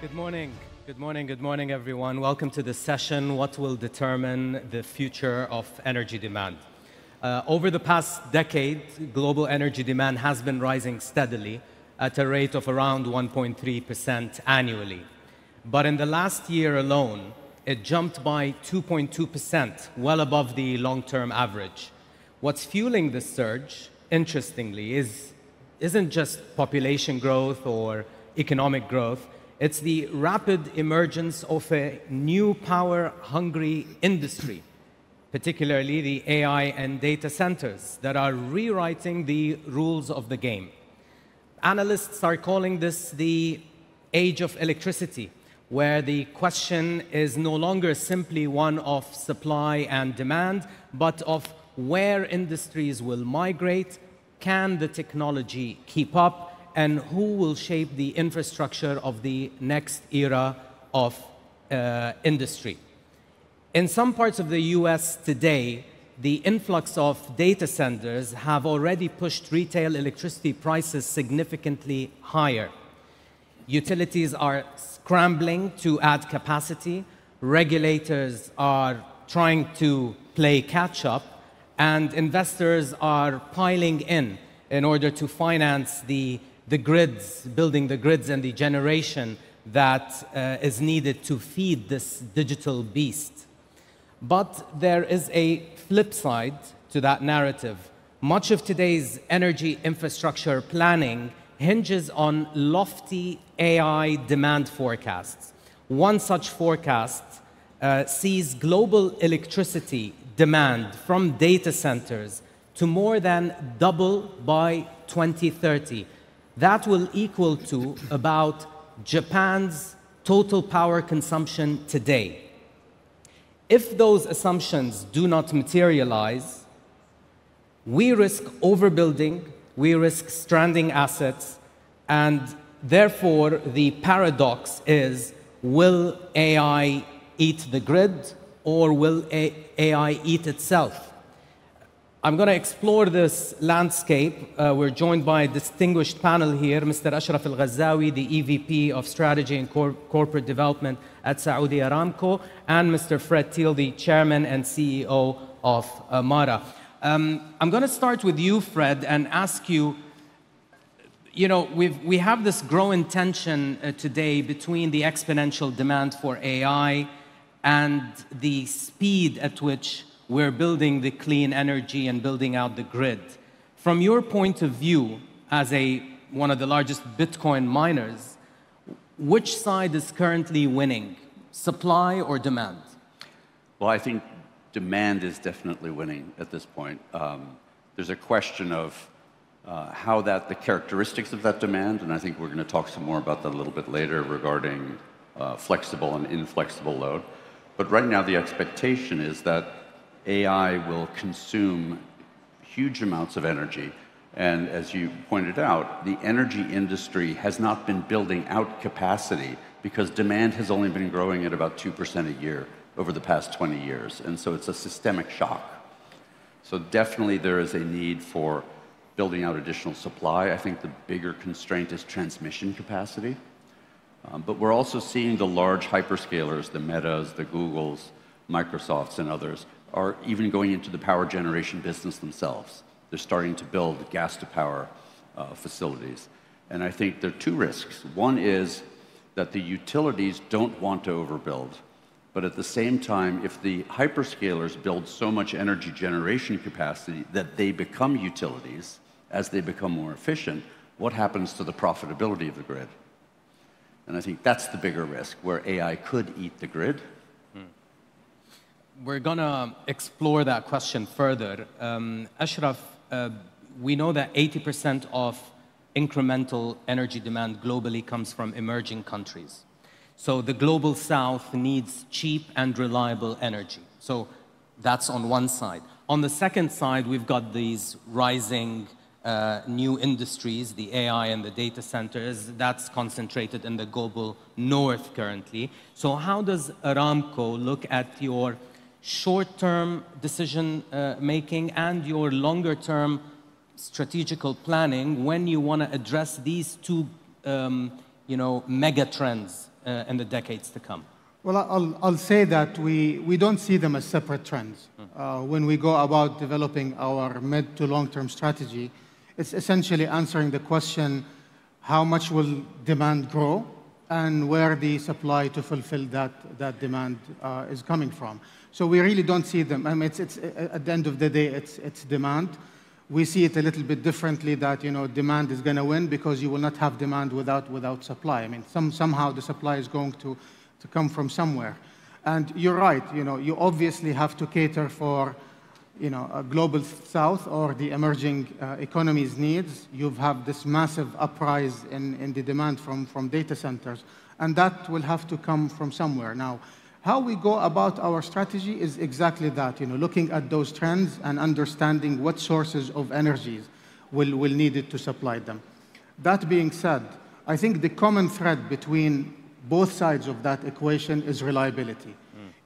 Good morning. Good morning. Good morning, everyone. Welcome to the session What Will Determine the Future of Energy Demand? Uh, over the past decade, global energy demand has been rising steadily at a rate of around 1.3% annually. But in the last year alone, it jumped by 2.2%, well above the long term average. What's fueling this surge, interestingly, is, isn't just population growth or economic growth, it's the rapid emergence of a new power hungry industry, particularly the AI and data centers that are rewriting the rules of the game. Analysts are calling this the age of electricity, where the question is no longer simply one of supply and demand, but of where industries will migrate, can the technology keep up, and who will shape the infrastructure of the next era of uh, industry. In some parts of the US today, the influx of data centers have already pushed retail electricity prices significantly higher. Utilities are scrambling to add capacity, regulators are trying to play catch up, and investors are piling in in order to finance the the grids, building the grids and the generation that uh, is needed to feed this digital beast. But there is a flip side to that narrative. Much of today's energy infrastructure planning hinges on lofty AI demand forecasts. One such forecast uh, sees global electricity demand from data centers to more than double by 2030 that will equal to about Japan's total power consumption today. If those assumptions do not materialize, we risk overbuilding, we risk stranding assets, and therefore the paradox is will AI eat the grid or will AI eat itself? I'm going to explore this landscape. Uh, we're joined by a distinguished panel here, Mr. Ashraf Al Ghazzawi, the EVP of Strategy and Cor Corporate Development at Saudi Aramco, and Mr. Fred Thiel, the Chairman and CEO of MARA. Um, I'm going to start with you, Fred, and ask you you know, we've, we have this growing tension uh, today between the exponential demand for AI and the speed at which we're building the clean energy and building out the grid. From your point of view, as a, one of the largest Bitcoin miners, which side is currently winning, supply or demand? Well, I think demand is definitely winning at this point. Um, there's a question of uh, how that, the characteristics of that demand, and I think we're going to talk some more about that a little bit later regarding uh, flexible and inflexible load. But right now, the expectation is that AI will consume huge amounts of energy. And as you pointed out, the energy industry has not been building out capacity because demand has only been growing at about 2% a year over the past 20 years. And so it's a systemic shock. So definitely there is a need for building out additional supply. I think the bigger constraint is transmission capacity. Um, but we're also seeing the large hyperscalers, the Metas, the Googles, Microsofts, and others, are even going into the power generation business themselves. They're starting to build gas to power uh, facilities. And I think there are two risks. One is that the utilities don't want to overbuild. But at the same time, if the hyperscalers build so much energy generation capacity that they become utilities, as they become more efficient, what happens to the profitability of the grid? And I think that's the bigger risk, where AI could eat the grid we're going to explore that question further. Um, Ashraf, uh, we know that 80% of incremental energy demand globally comes from emerging countries. So the global south needs cheap and reliable energy. So that's on one side. On the second side, we've got these rising uh, new industries, the AI and the data centers, that's concentrated in the global north currently. So how does Aramco look at your short-term decision uh, making and your longer-term strategical planning when you want to address these two um, you know, mega trends uh, in the decades to come? Well, I'll, I'll say that we, we don't see them as separate trends. Uh, when we go about developing our mid to long term strategy, it's essentially answering the question how much will demand grow and where the supply to fulfill that, that demand uh, is coming from. So we really don't see them. I mean, it's, it's, at the end of the day, it's, it's demand. We see it a little bit differently that you know, demand is going to win because you will not have demand without, without supply. I mean, some, somehow the supply is going to, to come from somewhere. And you're right, you, know, you obviously have to cater for you know, a global south or the emerging uh, economies needs, you have this massive uprise in, in the demand from, from data centers. And that will have to come from somewhere. Now, how we go about our strategy is exactly that, you know, looking at those trends and understanding what sources of energies will, will need it to supply them. That being said, I think the common thread between both sides of that equation is reliability.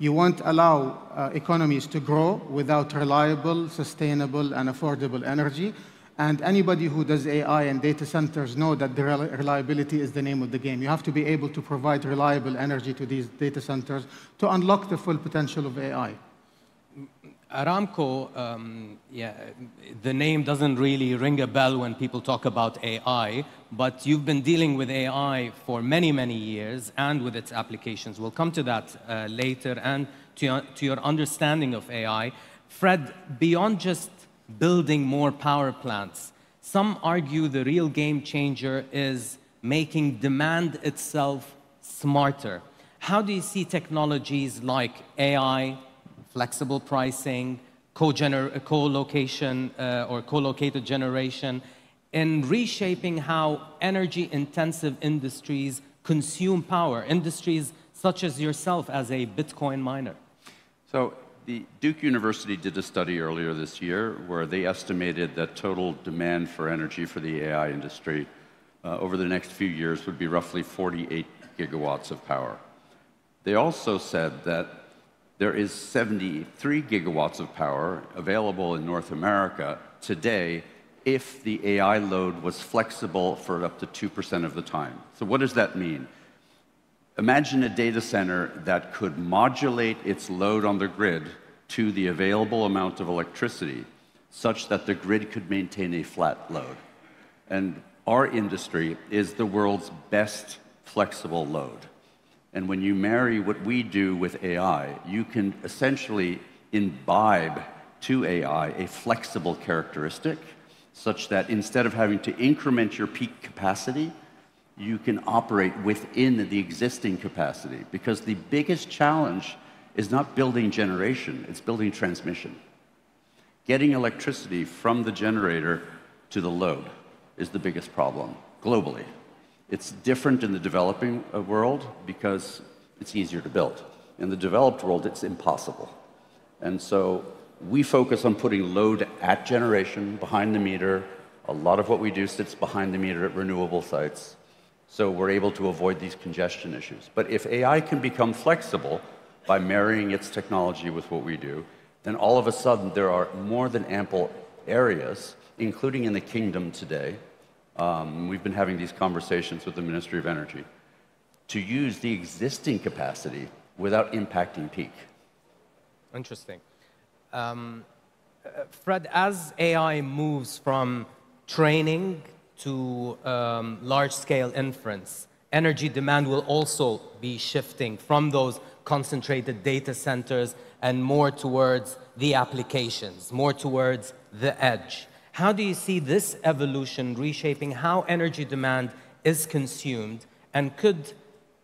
You won't allow uh, economies to grow without reliable, sustainable, and affordable energy. And anybody who does AI and data centers know that the reliability is the name of the game. You have to be able to provide reliable energy to these data centers to unlock the full potential of AI. Aramco, um, yeah, the name doesn't really ring a bell when people talk about AI, but you've been dealing with AI for many, many years and with its applications. We'll come to that uh, later and to to your understanding of AI. Fred, beyond just building more power plants, some argue the real game changer is making demand itself smarter. How do you see technologies like AI, flexible pricing, co-location uh, or co-located generation, in reshaping how energy-intensive industries consume power, industries such as yourself as a Bitcoin miner? So the Duke University did a study earlier this year where they estimated that total demand for energy for the AI industry uh, over the next few years would be roughly 48 gigawatts of power. They also said that there is 73 gigawatts of power available in North America today if the AI load was flexible for up to 2% of the time. So what does that mean? Imagine a data center that could modulate its load on the grid to the available amount of electricity such that the grid could maintain a flat load. And our industry is the world's best flexible load. And when you marry what we do with AI, you can essentially imbibe to AI a flexible characteristic such that instead of having to increment your peak capacity, you can operate within the existing capacity. Because the biggest challenge is not building generation, it's building transmission. Getting electricity from the generator to the load is the biggest problem globally. It's different in the developing uh, world because it's easier to build. In the developed world, it's impossible. And so we focus on putting load at generation, behind the meter. A lot of what we do sits behind the meter at renewable sites. So we're able to avoid these congestion issues. But if AI can become flexible by marrying its technology with what we do, then all of a sudden there are more than ample areas, including in the kingdom today, um, we've been having these conversations with the Ministry of Energy to use the existing capacity without impacting peak. Interesting. Um, uh, Fred, as AI moves from training to um, large scale inference, energy demand will also be shifting from those concentrated data centers and more towards the applications, more towards the edge. How do you see this evolution reshaping how energy demand is consumed? And could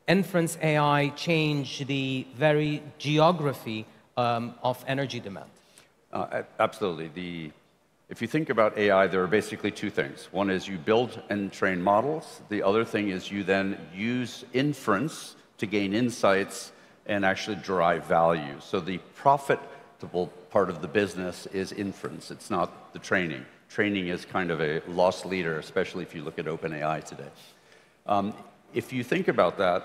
inference AI change the very geography um, of energy demand? Uh, absolutely. The, if you think about AI, there are basically two things. One is you build and train models. The other thing is you then use inference to gain insights and actually derive value. So the profitable part of the business is inference. It's not the training training is kind of a loss leader, especially if you look at OpenAI today. Um, if you think about that,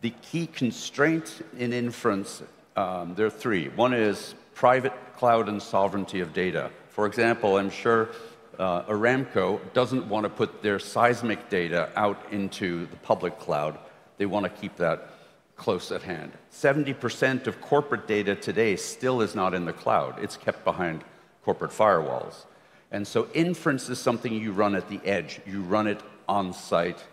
the key constraint in inference, um, there are three. One is private cloud and sovereignty of data. For example, I'm sure uh, Aramco doesn't want to put their seismic data out into the public cloud they want to keep that close at hand. 70% of corporate data today still is not in the cloud. It's kept behind corporate firewalls. And so inference is something you run at the edge. You run it on site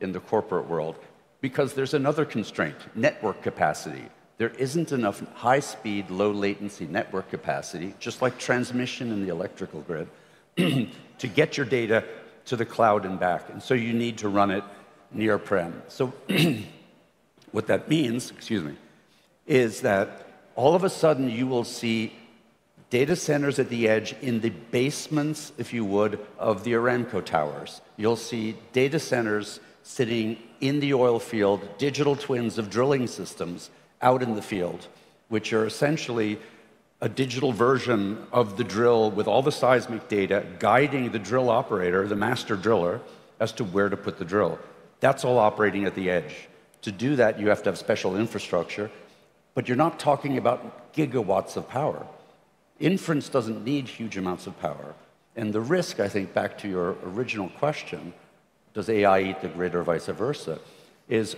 in the corporate world because there's another constraint, network capacity. There isn't enough high-speed, low-latency network capacity, just like transmission in the electrical grid, to get your data to the cloud and back. And so you need to run it near-prem. So what that means, excuse me, is that all of a sudden you will see data centers at the edge in the basements, if you would, of the Aramco towers. You'll see data centers sitting in the oil field, digital twins of drilling systems out in the field, which are essentially a digital version of the drill with all the seismic data guiding the drill operator, the master driller, as to where to put the drill. That's all operating at the edge. To do that, you have to have special infrastructure, but you're not talking about gigawatts of power. Inference doesn't need huge amounts of power. And the risk, I think, back to your original question, does AI eat the grid or vice versa, is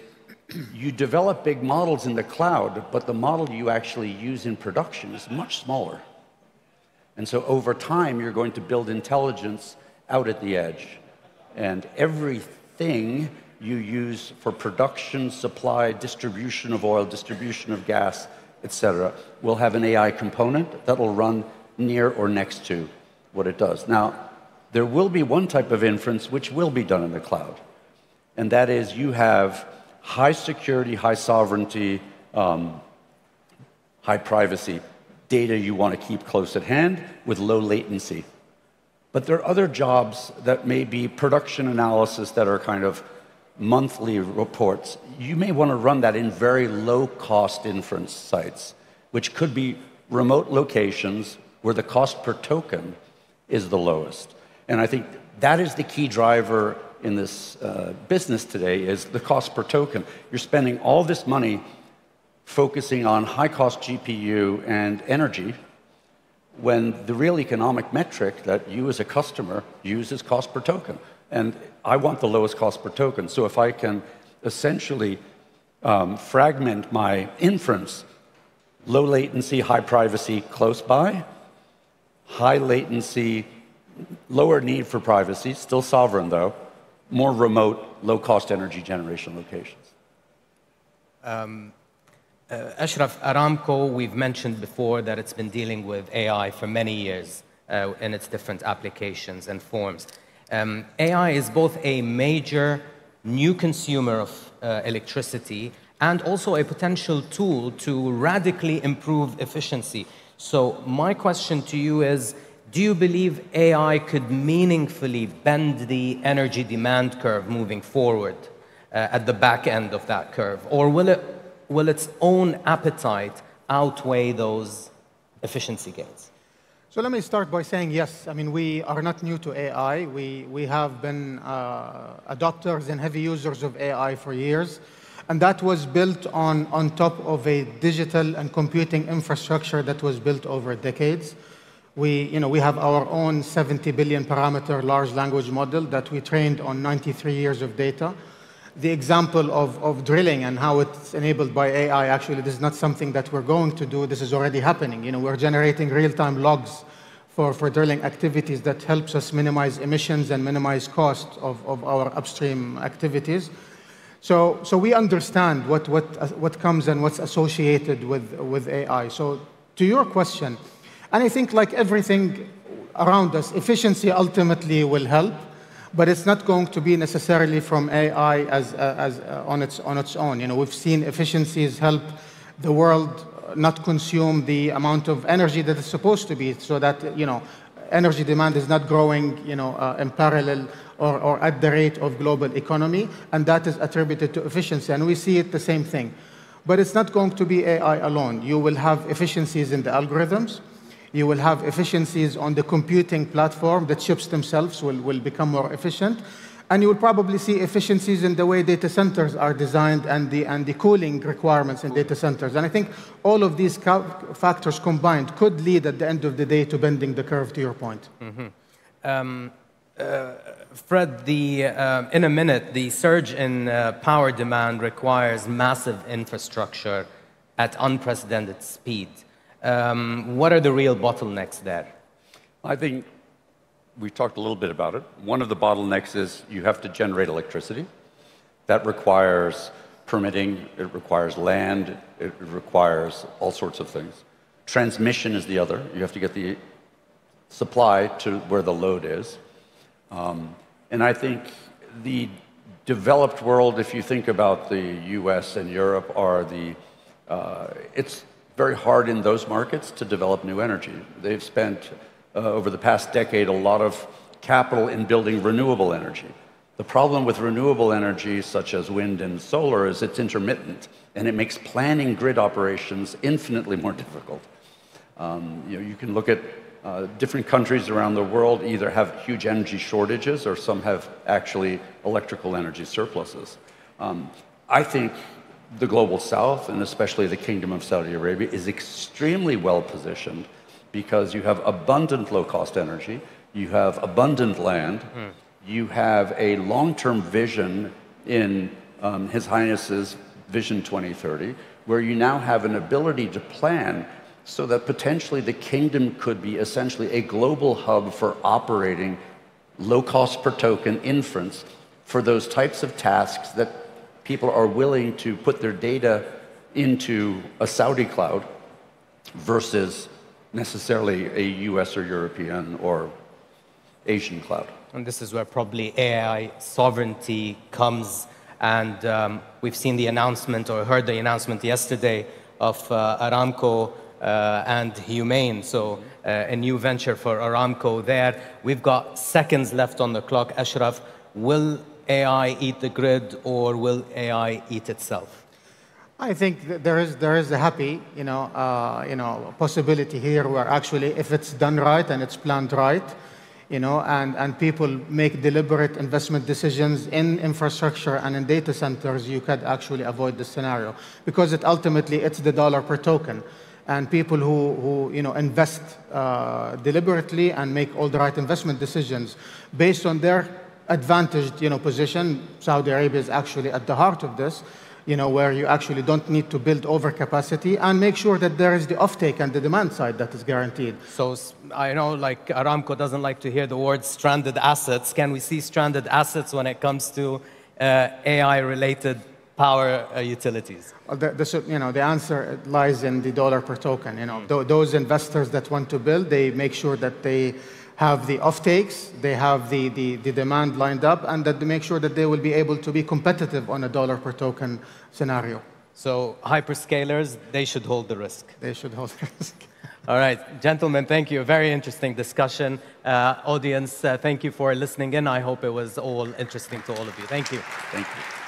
you develop big models in the cloud, but the model you actually use in production is much smaller. And so over time, you're going to build intelligence out at the edge. And everything you use for production, supply, distribution of oil, distribution of gas, etc., will have an AI component that will run near or next to what it does. Now, there will be one type of inference which will be done in the cloud, and that is you have high security, high sovereignty, um, high privacy data you want to keep close at hand with low latency. But there are other jobs that may be production analysis that are kind of monthly reports, you may want to run that in very low cost inference sites, which could be remote locations where the cost per token is the lowest. And I think that is the key driver in this uh, business today is the cost per token. You're spending all this money focusing on high cost GPU and energy when the real economic metric that you as a customer use is cost per token. And I want the lowest cost per token. So if I can essentially um, fragment my inference, low latency, high privacy close by, high latency, lower need for privacy, still sovereign though, more remote, low cost energy generation locations. Um, uh, Ashraf, Aramco, we've mentioned before that it's been dealing with AI for many years uh, in its different applications and forms. Um, AI is both a major new consumer of uh, electricity and also a potential tool to radically improve efficiency. So my question to you is, do you believe AI could meaningfully bend the energy demand curve moving forward uh, at the back end of that curve? Or will, it, will its own appetite outweigh those efficiency gains? So let me start by saying yes. I mean, we are not new to AI. We, we have been uh, adopters and heavy users of AI for years. And that was built on, on top of a digital and computing infrastructure that was built over decades. We, you know, we have our own 70 billion parameter large language model that we trained on 93 years of data. The example of, of drilling and how it's enabled by AI, actually, this is not something that we're going to do. This is already happening. You know, we're generating real-time logs for, for drilling activities that helps us minimize emissions and minimize cost of, of our upstream activities. So, so we understand what, what, what comes and what's associated with, with AI. So to your question, and I think like everything around us, efficiency ultimately will help, but it's not going to be necessarily from AI as, uh, as uh, on, its, on its own. You know, we've seen efficiencies help the world not consume the amount of energy that it's supposed to be so that, you know, energy demand is not growing, you know, uh, in parallel or, or at the rate of global economy, and that is attributed to efficiency. And we see it the same thing. But it's not going to be AI alone. You will have efficiencies in the algorithms. You will have efficiencies on the computing platform. The chips themselves will, will become more efficient. And you will probably see efficiencies in the way data centers are designed and the, and the cooling requirements in data centers. And I think all of these factors combined could lead at the end of the day to bending the curve, to your point. Mm -hmm. um, Fred, the, uh, in a minute, the surge in uh, power demand requires massive infrastructure at unprecedented speed. Um, what are the real bottlenecks there? I think we've talked a little bit about it. One of the bottlenecks is you have to generate electricity. That requires permitting, it requires land, it requires all sorts of things. Transmission is the other. You have to get the supply to where the load is. Um, and I think the developed world, if you think about the US and Europe, are the, uh, it's very hard in those markets to develop new energy. They've spent uh, over the past decade a lot of capital in building renewable energy. The problem with renewable energy, such as wind and solar, is it's intermittent, and it makes planning grid operations infinitely more difficult. Um, you, know, you can look at uh, different countries around the world either have huge energy shortages or some have actually electrical energy surpluses. Um, I think the global south, and especially the Kingdom of Saudi Arabia, is extremely well positioned because you have abundant low cost energy, you have abundant land. Mm you have a long-term vision in um, His Highness's Vision 2030, where you now have an ability to plan so that potentially the kingdom could be essentially a global hub for operating low cost per token inference for those types of tasks that people are willing to put their data into a Saudi cloud versus necessarily a US or European or Asian cloud and this is where probably AI sovereignty comes. And um, we've seen the announcement or heard the announcement yesterday of uh, Aramco uh, and HUMAIN. so uh, a new venture for Aramco there. We've got seconds left on the clock. Ashraf, will AI eat the grid or will AI eat itself? I think there is there is a happy you know uh, you know possibility here where actually if it's done right and it's planned right, you know, and, and people make deliberate investment decisions in infrastructure and in data centers, you could actually avoid this scenario because it ultimately it's the dollar per token. And people who, who you know, invest uh, deliberately and make all the right investment decisions based on their advantaged you know, position, Saudi Arabia is actually at the heart of this, you know, where you actually don't need to build overcapacity and make sure that there is the offtake and the demand side that is guaranteed. So I know like Aramco doesn't like to hear the word stranded assets. Can we see stranded assets when it comes to uh, AI-related power uh, utilities? Well, the, the, you know, the answer lies in the dollar per token. You know, mm. th those investors that want to build, they make sure that they have the offtakes, they have the, the, the, demand lined up, and that they make sure that they will be able to be competitive on a dollar per token scenario. So hyperscalers, they should hold the risk. They should hold the risk. All right, gentlemen, thank you. A very interesting discussion. Uh, audience, uh, thank you for listening in. I hope it was all interesting to all of you. Thank you. Thank you.